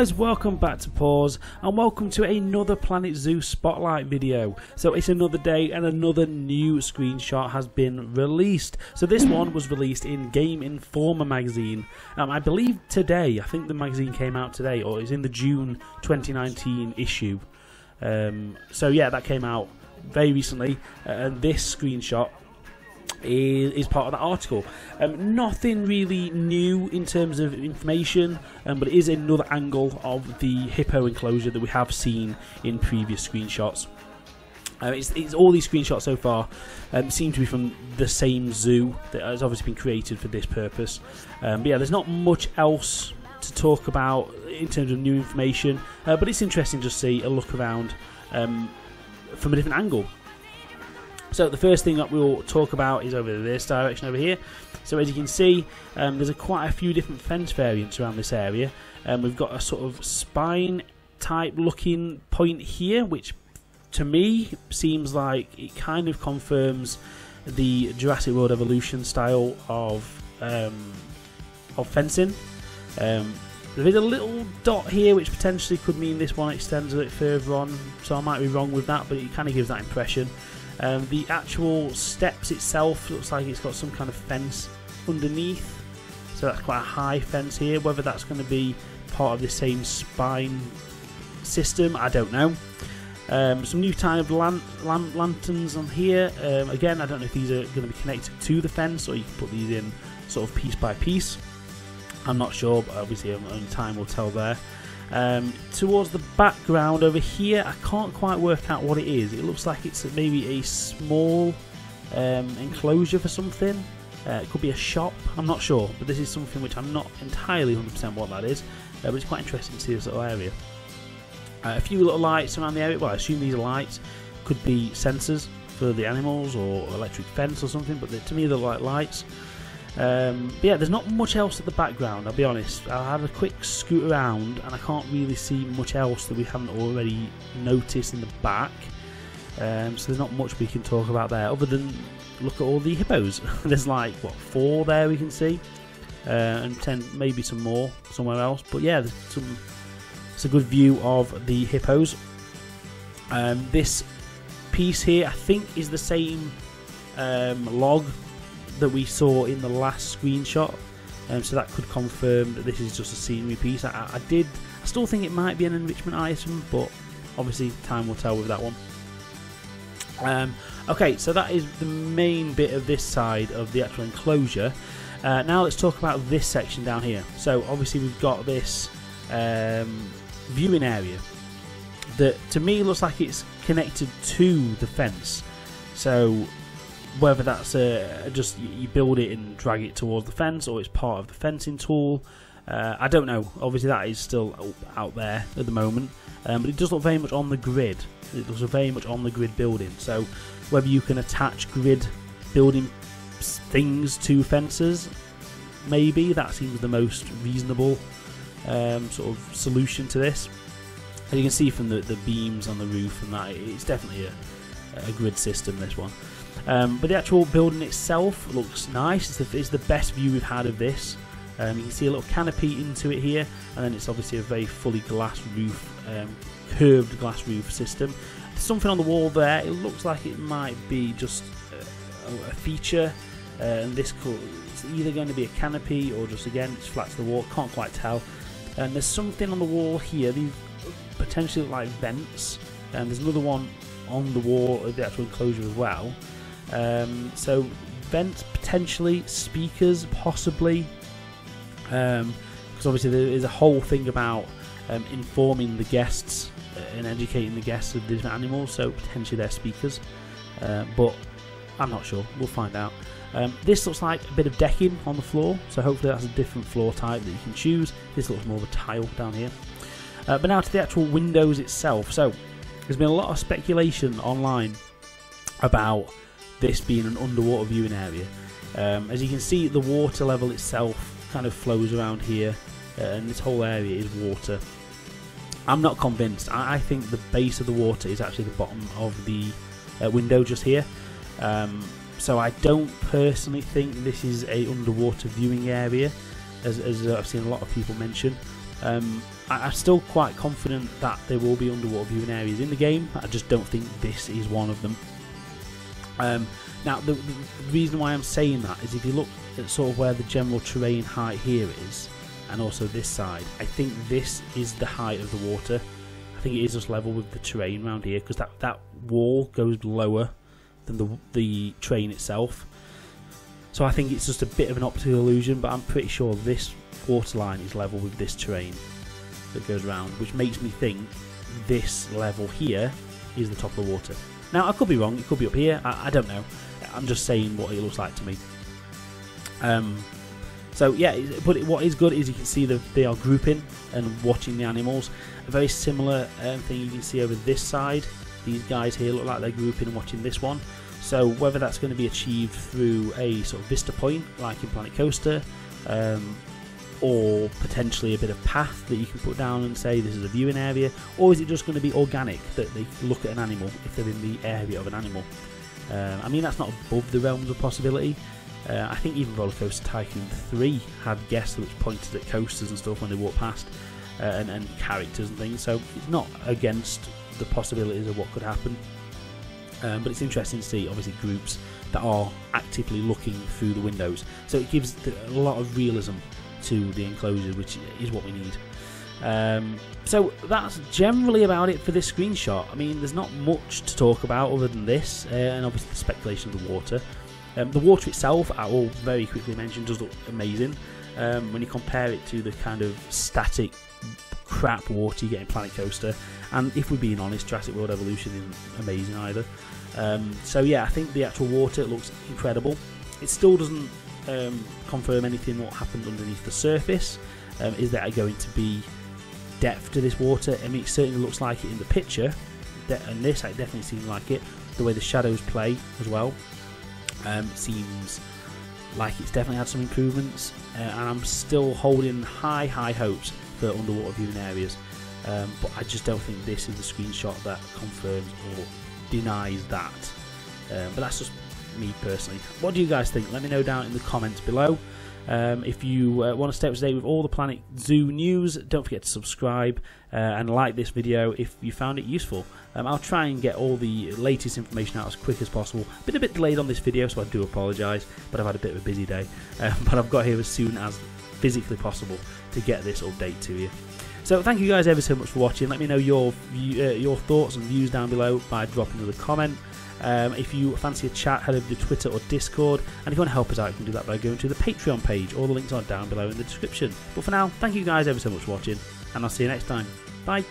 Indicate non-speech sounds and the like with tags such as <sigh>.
guys, welcome back to Pause and welcome to another Planet Zoo Spotlight video. So it's another day and another new screenshot has been released. So this one was released in Game Informer magazine. Um, I believe today, I think the magazine came out today or it's in the June 2019 issue. Um, so yeah, that came out very recently uh, and this screenshot is, is part of that article. Um, nothing really new in terms of information, um, but it is another angle of the hippo enclosure that we have seen in previous screenshots. Uh, it's, it's, all these screenshots so far um, seem to be from the same zoo that has obviously been created for this purpose. Um, but yeah, there's not much else to talk about in terms of new information, uh, but it's interesting to see a look around um, from a different angle. So the first thing that we'll talk about is over this direction over here. So as you can see, um, there's a quite a few different fence variants around this area. Um, we've got a sort of spine type looking point here, which to me seems like it kind of confirms the Jurassic World Evolution style of um, of fencing. Um, there is a little dot here which potentially could mean this one extends a bit further on, so I might be wrong with that, but it kind of gives that impression. Um, the actual steps itself looks like it's got some kind of fence underneath. So that's quite a high fence here. Whether that's going to be part of the same spine system, I don't know. Um, some new type of lan lan lanterns on here. Um, again, I don't know if these are going to be connected to the fence or you can put these in sort of piece by piece. I'm not sure, but obviously only time will tell there. Um, towards the background over here, I can't quite work out what it is. It looks like it's maybe a small um, enclosure for something. Uh, it could be a shop, I'm not sure, but this is something which I'm not entirely 100% what that is, uh, but it's quite interesting to see this little area. Uh, a few little lights around the area, well I assume these are lights, could be sensors for the animals or electric fence or something, but to me they're like lights. Um, but yeah, there's not much else at the background, I'll be honest. I had a quick scoot around and I can't really see much else that we haven't already noticed in the back. Um, so there's not much we can talk about there other than look at all the hippos. <laughs> there's like, what, four there we can see? Uh, and ten, maybe some more somewhere else. But yeah, there's some, it's a good view of the hippos. Um, this piece here, I think, is the same um, log that we saw in the last screenshot. Um, so that could confirm that this is just a scenery piece. I, I, did, I still think it might be an enrichment item, but obviously time will tell with that one. Um, okay, so that is the main bit of this side of the actual enclosure. Uh, now let's talk about this section down here. So obviously we've got this um, viewing area that to me looks like it's connected to the fence. So whether that's a, just you build it and drag it towards the fence or it's part of the fencing tool. Uh, I don't know. Obviously, that is still out there at the moment, um, but it does look very much on the grid. It looks very much on the grid building. So, whether you can attach grid building things to fences, maybe that seems the most reasonable um, sort of solution to this. As you can see from the, the beams on the roof and that, it's definitely a, a grid system. This one. Um, but the actual building itself looks nice. It's the, it's the best view we've had of this. Um, you can see a little canopy into it here, and then it's obviously a very fully glass roof, um, curved glass roof system. There's something on the wall there. It looks like it might be just a, a feature, uh, and this could, it's either going to be a canopy or just again it's flat to the wall. Can't quite tell. And there's something on the wall here. These potentially look like vents, and there's another one on the wall of the actual enclosure as well. Um, so vents potentially, speakers possibly, because um, obviously there is a whole thing about um, informing the guests uh, and educating the guests of different animals. So potentially they're speakers, uh, but I'm not sure. We'll find out. Um, this looks like a bit of decking on the floor, so hopefully that's a different floor type that you can choose. This looks more of a tile down here. Uh, but now to the actual windows itself. So there's been a lot of speculation online about this being an underwater viewing area. Um, as you can see, the water level itself kind of flows around here, uh, and this whole area is water. I'm not convinced. I, I, think the base of the water is actually the bottom of the uh, window just here. Um, so I don't personally think this is a underwater viewing area, as, as I've seen a lot of people mention. Um, I, am still quite confident that there will be underwater viewing areas in the game. I just don't think this is one of them. Um, now, the, the, reason why I'm saying that is if you look at sort of where the general terrain height here is, and also this side, I think this is the height of the water. I think it is just level with the terrain around here because that, that wall goes lower than the, the train itself. So I think it's just a bit of an optical illusion, but I'm pretty sure this waterline is level with this terrain that goes around, which makes me think this level here is the top of the water. Now, I could be wrong, it could be up here, I, I don't know. I'm just saying what it looks like to me. Um, so yeah, but what is good is you can see that they are grouping and watching the animals. A very similar um, thing you can see over this side. These guys here look like they're grouping and watching this one. So whether that's going to be achieved through a sort of vista point, like in Planet Coaster, um, or potentially a bit of path that you can put down and say this is a viewing area, or is it just going to be organic that they look at an animal if they're in the area of an animal? Uh, I mean, that's not above the realms of possibility. Uh, I think even Roller Coaster Tycoon 3 had guests which pointed at coasters and stuff when they walked past, uh, and, and characters and things, so it's not against the possibilities of what could happen. Um, but it's interesting to see, obviously, groups that are actively looking through the windows. So it gives a lot of realism to the enclosure, which is what we need. Um, so that's generally about it for this screenshot. I mean, there's not much to talk about other than this, uh, and obviously the speculation of the water. Um, the water itself, I will very quickly mention, does look amazing. Um, when you compare it to the kind of static crap water you get in Planet Coaster, and if we're being honest, Jurassic World Evolution isn't amazing either. Um, so yeah, I think the actual water looks incredible. It still doesn't um, confirm anything what happened underneath the surface. Um, is there going to be depth to this water? I mean, it certainly looks like it in the picture, and this it definitely seems like it. The way the shadows play as well um, seems like it's definitely had some improvements, uh, and I'm still holding high, high hopes for underwater viewing areas. Um, but I just don't think this is the screenshot that confirms or denies that. Um, but that's just me personally. What do you guys think? Let me know down in the comments below. Um, if you uh, want to stay up to date with all the Planet Zoo news, don't forget to subscribe uh, and like this video if you found it useful. Um, I'll try and get all the latest information out as quick as possible. Been a bit delayed on this video, so I do apologise, but I've had a bit of a busy day. <laughs> Um, but I've got here as soon as physically possible to get this update to you. So thank you guys ever so much for watching. Let me know your uh, your thoughts and views down below by dropping a comment. Um, if you fancy a chat, head over to Twitter or Discord. And if you want to help us out, you can do that by going to the Patreon page. All the links are down below in the description. But for now, thank you guys ever so much for watching, and I'll see you next time. Bye.